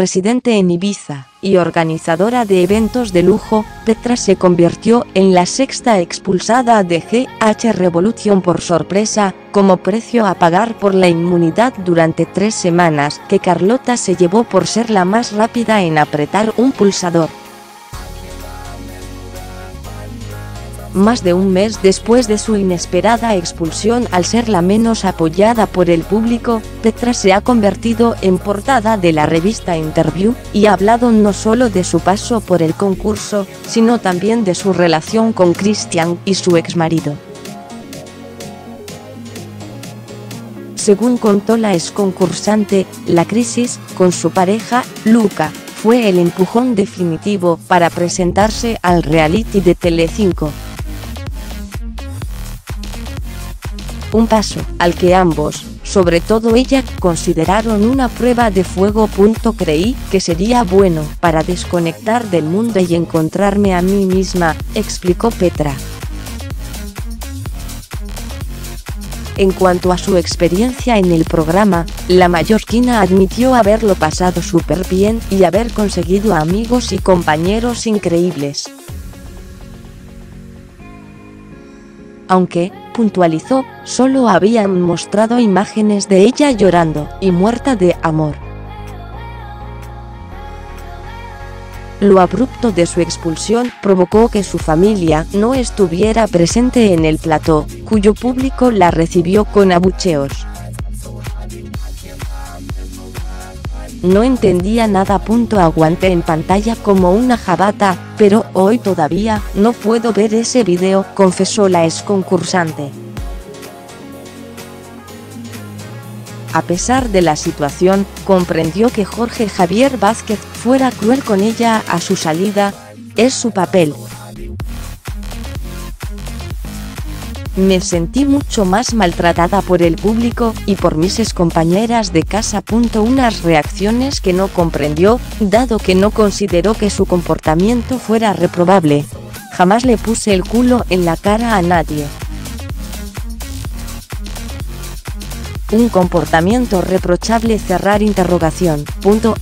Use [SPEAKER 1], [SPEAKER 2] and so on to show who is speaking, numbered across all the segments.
[SPEAKER 1] Residente en Ibiza, y organizadora de eventos de lujo, Petra se convirtió en la sexta expulsada de GH Revolution por sorpresa, como precio a pagar por la inmunidad durante tres semanas que Carlota se llevó por ser la más rápida en apretar un pulsador. Más de un mes después de su inesperada expulsión al ser la menos apoyada por el público, Petra se ha convertido en portada de la revista Interview, y ha hablado no solo de su paso por el concurso, sino también de su relación con Christian y su exmarido. Según contó la exconcursante, la crisis con su pareja, Luca, fue el empujón definitivo para presentarse al reality de Telecinco. Un paso al que ambos, sobre todo ella, consideraron una prueba de fuego. Creí que sería bueno para desconectar del mundo y encontrarme a mí misma, explicó Petra. En cuanto a su experiencia en el programa, la mallorquina admitió haberlo pasado súper bien y haber conseguido amigos y compañeros increíbles. Aunque, puntualizó, solo habían mostrado imágenes de ella llorando y muerta de amor. Lo abrupto de su expulsión provocó que su familia no estuviera presente en el plató, cuyo público la recibió con abucheos. No entendía nada. Punto aguanté en pantalla como una jabata, pero hoy todavía no puedo ver ese video, confesó la ex concursante. A pesar de la situación, comprendió que Jorge Javier Vázquez fuera cruel con ella a su salida, es su papel, Me sentí mucho más maltratada por el público y por mis excompañeras de casa. Unas reacciones que no comprendió, dado que no consideró que su comportamiento fuera reprobable. Jamás le puse el culo en la cara a nadie. Un comportamiento reprochable cerrar interrogación.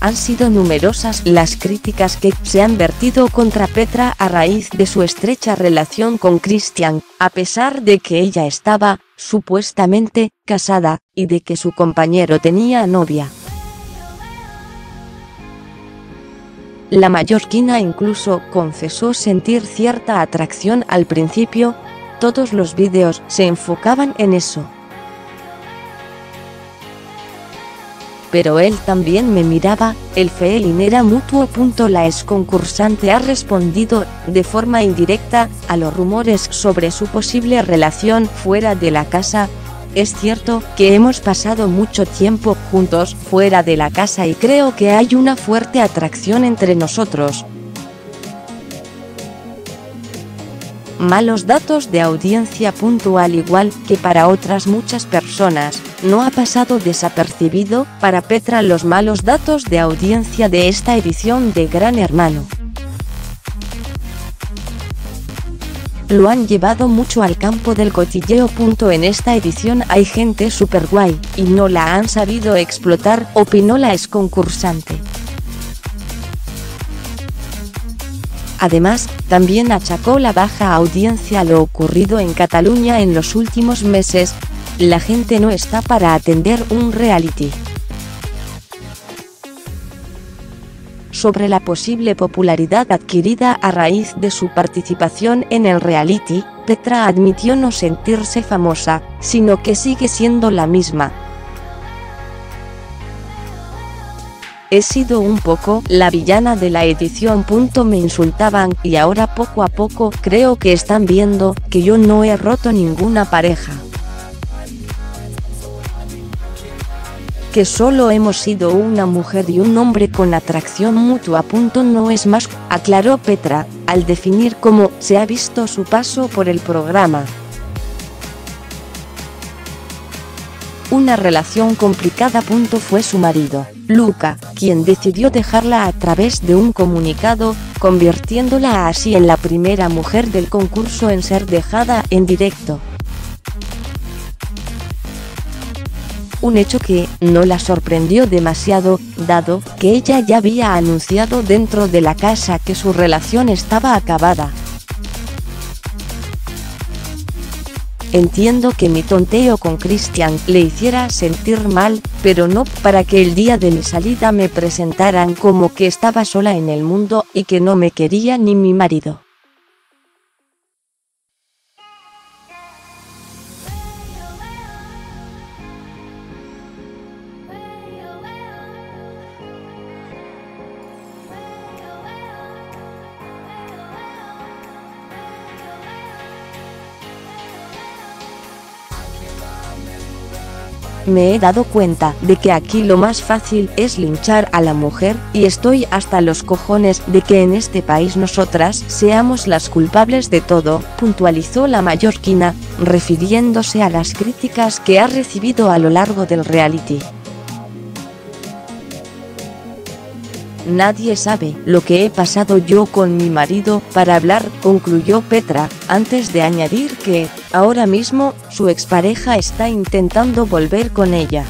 [SPEAKER 1] Han sido numerosas las críticas que se han vertido contra Petra a raíz de su estrecha relación con Christian, a pesar de que ella estaba, supuestamente, casada, y de que su compañero tenía novia. La mallorquina incluso confesó sentir cierta atracción al principio, todos los vídeos se enfocaban en eso. Pero él también me miraba, el feeling era mutuo. La ex concursante ha respondido, de forma indirecta, a los rumores sobre su posible relación fuera de la casa. Es cierto que hemos pasado mucho tiempo juntos fuera de la casa y creo que hay una fuerte atracción entre nosotros, malos datos de audiencia. Al igual que para otras muchas personas, no ha pasado desapercibido para Petra los malos datos de audiencia de esta edición de Gran Hermano. Lo han llevado mucho al campo del cotilleo. En esta edición hay gente super guay, y no la han sabido explotar, opinó la ex concursante. Además, también achacó la baja audiencia a lo ocurrido en Cataluña en los últimos meses, la gente no está para atender un reality. Sobre la posible popularidad adquirida a raíz de su participación en el reality, Petra admitió no sentirse famosa, sino que sigue siendo la misma, He sido un poco la villana de la edición. Me insultaban y ahora poco a poco creo que están viendo que yo no he roto ninguna pareja. Que solo hemos sido una mujer y un hombre con atracción mutua. No es más, aclaró Petra, al definir cómo se ha visto su paso por el programa. Una relación complicada. Fue su marido, Luca, quien decidió dejarla a través de un comunicado, convirtiéndola así en la primera mujer del concurso en ser dejada en directo. Un hecho que no la sorprendió demasiado, dado que ella ya había anunciado dentro de la casa que su relación estaba acabada. Entiendo que mi tonteo con Christian le hiciera sentir mal, pero no para que el día de mi salida me presentaran como que estaba sola en el mundo y que no me quería ni mi marido. Me he dado cuenta de que aquí lo más fácil es linchar a la mujer, y estoy hasta los cojones de que en este país nosotras seamos las culpables de todo, puntualizó la mallorquina, refiriéndose a las críticas que ha recibido a lo largo del reality. Nadie sabe lo que he pasado yo con mi marido para hablar, concluyó Petra, antes de añadir que, ahora mismo, su expareja está intentando volver con ella.